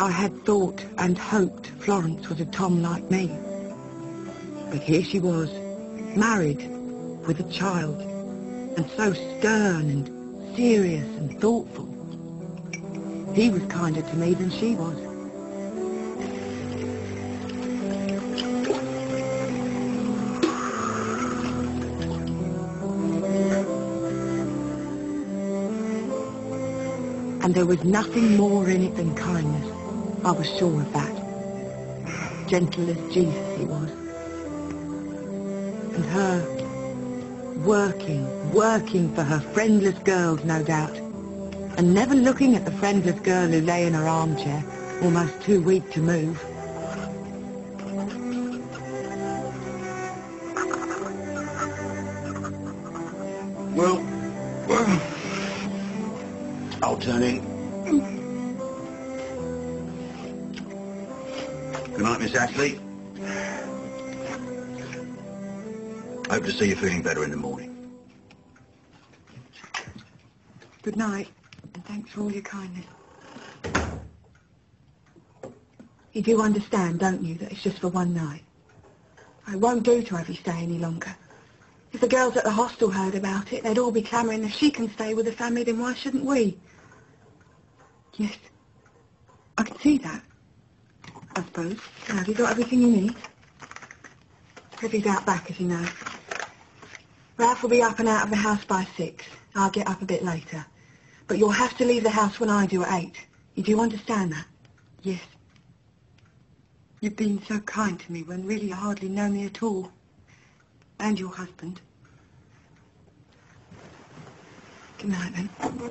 I had thought and hoped Florence was a Tom like me. But here she was, married, with a child, and so stern and serious and thoughtful. He was kinder to me than she was. And there was nothing more in it than kindness. I was sure of that. Gentle as Jesus he was. And her working, working for her friendless girls, no doubt. And never looking at the friendless girl who lay in her armchair, almost too weak to move. Well, well, I'll turn in. Good night, Miss Astley. Hope to see you feeling better in the morning. Good night, and thanks for all your kindness. You do understand, don't you, that it's just for one night? I won't do to have you stay any longer. If the girls at the hostel heard about it, they'd all be clamouring if she can stay with the family, then why shouldn't we? Yes, I can see that, I suppose. Now, have you got everything you need? Privy's out back, as you know. Ralph will be up and out of the house by six. I'll get up a bit later. But you'll have to leave the house when I do at eight. You do understand that? Yes. You've been so kind to me when really you hardly know me at all. And your husband. Good night, then.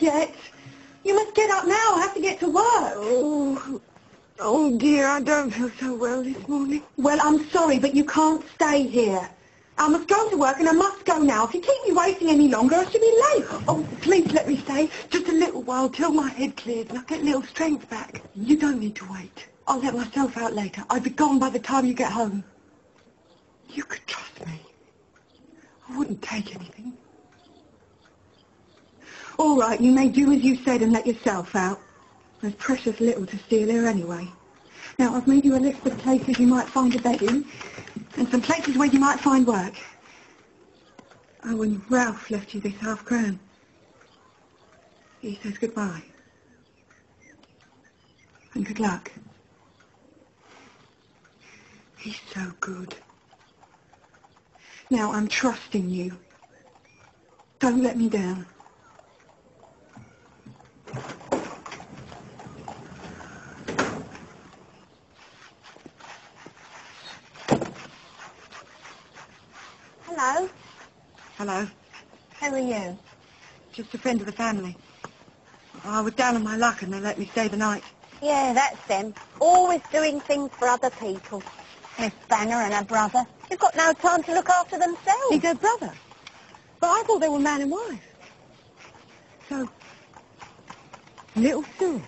Yet. You must get up now. I have to get to work. Oh, oh dear, I don't feel so well this morning. Well, I'm sorry, but you can't stay here. I must go to work and I must go now. If you keep me waiting any longer, I shall be late. Oh, please let me stay just a little while till my head clears and I get a little strength back. You don't need to wait. I'll let myself out later. I'll be gone by the time you get home. You could trust me. I wouldn't take anything. All right, you may do as you said and let yourself out. There's precious little to steal here anyway. Now, I've made you a list of places you might find a bed in, and some places where you might find work. Oh, and Ralph left you this half crown. He says goodbye. And good luck. He's so good. Now, I'm trusting you. Don't let me down. Hello. Hello. Who are you? Just a friend of the family. I was down on my luck and they let me stay the night. Yeah, that's them. Always doing things for other people. Miss Banner and her brother. They've got no time to look after themselves. He's her brother. But I thought they were man and wife. So, little Sue.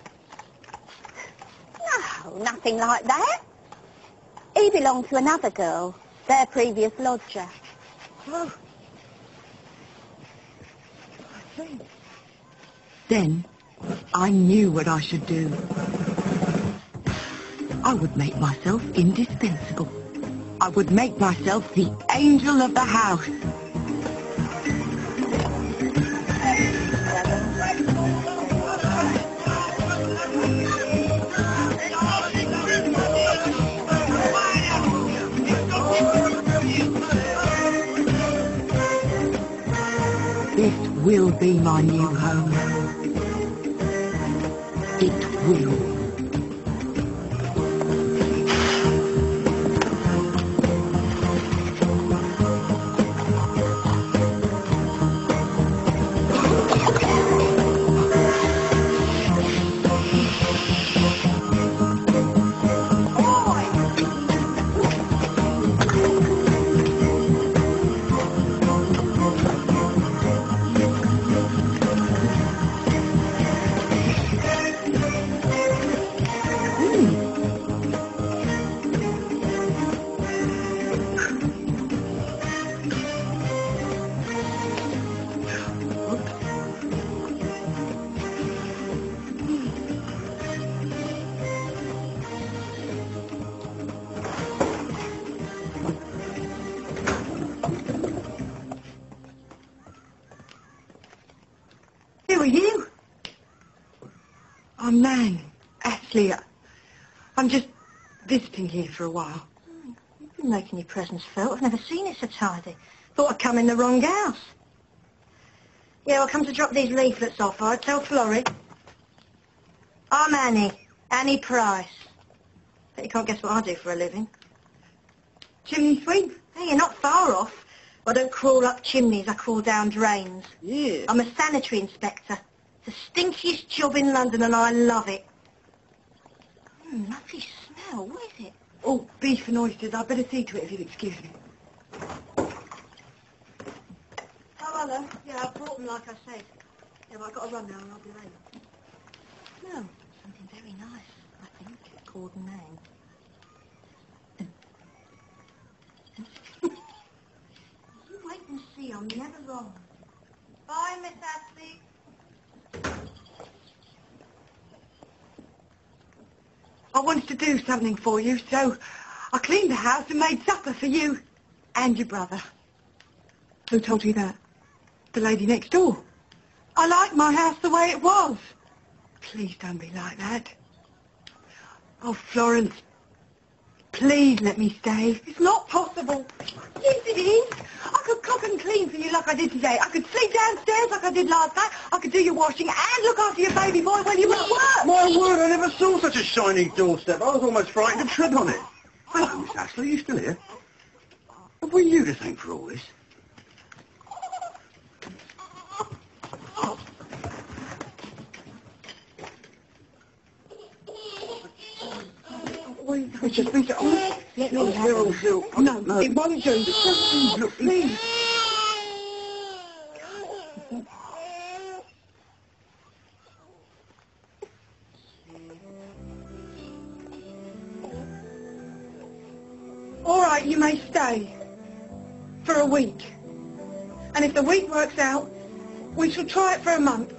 No, nothing like that. He belonged to another girl, their previous lodger. Then, I knew what I should do. I would make myself indispensable. I would make myself the angel of the house. Be my new home. Oh, I'm Nan. Astley. I'm just visiting here for a while. You've been making your presence felt. I've never seen it so tidy. Thought I'd come in the wrong house. Yeah, I'll come to drop these leaflets off. I'll tell Florrie. I'm ah, Annie. Annie Price. Bet you can't guess what I do for a living. Chimney sweep? Hey, you're not far off. I don't crawl up chimneys, I crawl down drains. Yeah. I'm a sanitary inspector. The stinkiest job in London and I love it. Mm, lovely smell. What is it? Oh, beef and oysters. I'd better see to it if you'll excuse me. Oh, hello. Yeah, I brought them like I said. Yeah, but I've got to run now and I'll be late. No, something very nice, I think, called Nan. you wait and see, I'm never wrong. Bye, Miss Astley. I wanted to do something for you, so I cleaned the house and made supper for you and your brother. Who told you that? The lady next door. I like my house the way it was. Please don't be like that. Oh, Florence, please let me stay. It's not possible. Yes, it is. I could cook and clean for you like I did today. I could sleep downstairs like I did last night. I could do your washing and look after your baby boy while you were at work. My word, I never saw such a shiny doorstep. I was almost frightened to tread on it. Hello, Miss Astley, you still here? Have we you to thank for all this? It's just been... Oh, let me Oh, have Cyril, it. Cyril, I- No, no. it won't do. Look, please. All right, you may stay for a week. And if the week works out, we shall try it for a month.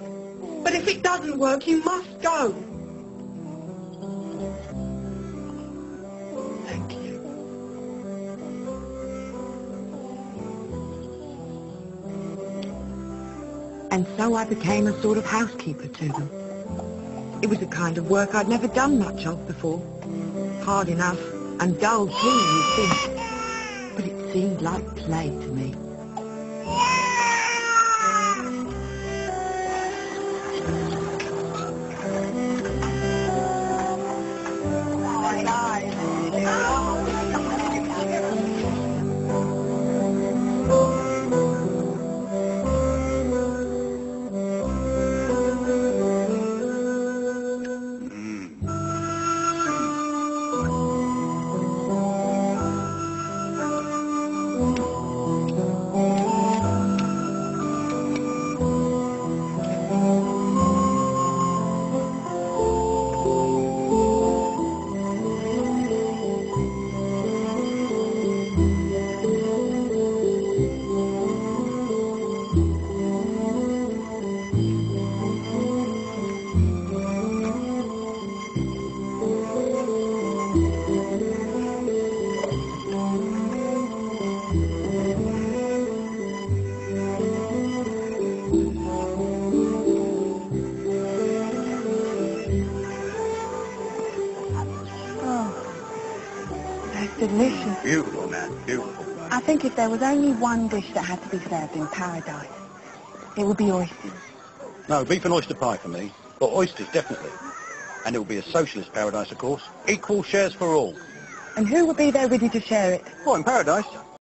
But if it doesn't work, you must go. And so I became a sort of housekeeper to them. It was a kind of work I'd never done much of before. Hard enough, and dull too, you think. But it seemed like play to me. Delicious. Beautiful, man, beautiful. I think if there was only one dish that had to be served in paradise, it would be oysters. No, beef and oyster pie for me. But oysters, definitely. And it would be a socialist paradise, of course. Equal shares for all. And who would be there with you to share it? Oh, in paradise,